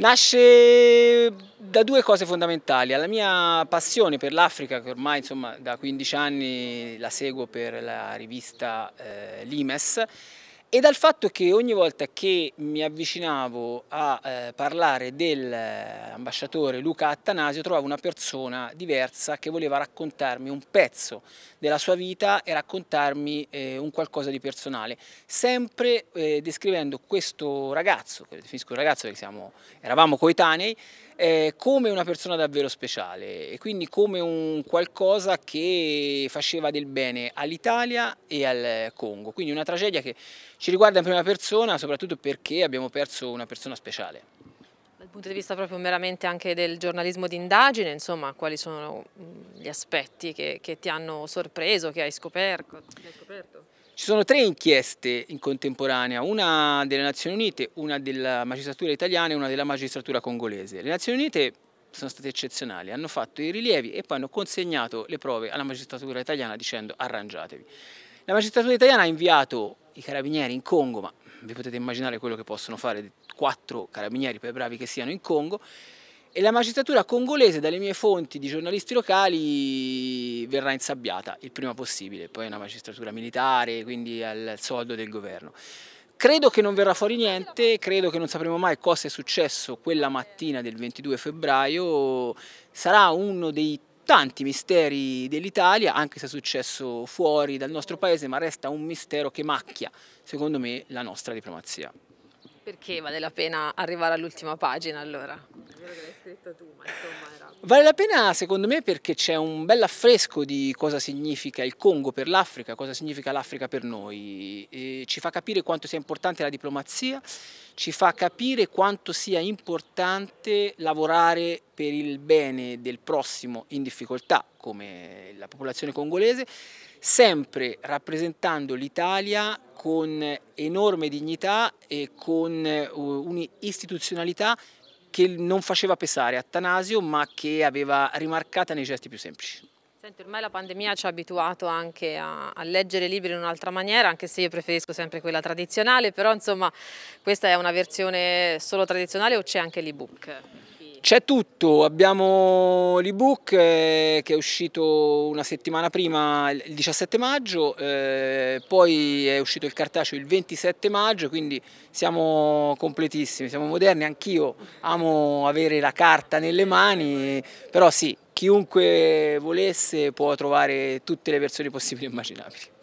Nasce da due cose fondamentali, alla mia passione per l'Africa, che ormai insomma, da 15 anni la seguo per la rivista eh, Limes, e dal fatto che ogni volta che mi avvicinavo a eh, parlare dell'ambasciatore Luca Attanasio trovavo una persona diversa che voleva raccontarmi un pezzo della sua vita e raccontarmi eh, un qualcosa di personale, sempre eh, descrivendo questo ragazzo, che definisco un ragazzo perché siamo, eravamo coetanei, eh, come una persona davvero speciale e quindi come un qualcosa che faceva del bene all'Italia e al Congo, quindi una tragedia che ci riguarda in prima persona soprattutto perché abbiamo perso una persona speciale. Dal punto di vista proprio meramente anche del giornalismo d'indagine, insomma, quali sono gli aspetti che, che ti hanno sorpreso, che hai scoperto? Che hai scoperto? Ci sono tre inchieste in contemporanea, una delle Nazioni Unite, una della magistratura italiana e una della magistratura congolese. Le Nazioni Unite sono state eccezionali, hanno fatto i rilievi e poi hanno consegnato le prove alla magistratura italiana dicendo arrangiatevi. La magistratura italiana ha inviato i carabinieri in Congo, ma vi potete immaginare quello che possono fare quattro carabinieri per bravi che siano in Congo, e la magistratura congolese, dalle mie fonti di giornalisti locali, verrà insabbiata il prima possibile, poi è una magistratura militare, quindi al soldo del governo. Credo che non verrà fuori niente, credo che non sapremo mai cosa è successo quella mattina del 22 febbraio, sarà uno dei tanti misteri dell'Italia, anche se è successo fuori dal nostro paese, ma resta un mistero che macchia, secondo me, la nostra diplomazia. Perché vale la pena arrivare all'ultima pagina allora? Vero che l'hai scritto tu, ma insomma era... Vale la pena secondo me perché c'è un bel affresco di cosa significa il Congo per l'Africa, cosa significa l'Africa per noi. E ci fa capire quanto sia importante la diplomazia, ci fa capire quanto sia importante lavorare per il bene del prossimo in difficoltà, come la popolazione congolese, sempre rappresentando l'Italia con enorme dignità e con eh, un'istituzionalità che non faceva pesare Attanasio ma che aveva rimarcata nei gesti più semplici. Senti, ormai la pandemia ci ha abituato anche a, a leggere libri in un'altra maniera, anche se io preferisco sempre quella tradizionale, però insomma questa è una versione solo tradizionale o c'è anche l'ebook? C'è tutto, abbiamo l'ebook eh, che è uscito una settimana prima, il 17 maggio, eh, poi è uscito il cartaceo il 27 maggio, quindi siamo completissimi, siamo moderni, anch'io amo avere la carta nelle mani, però sì, chiunque volesse può trovare tutte le versioni possibili e immaginabili.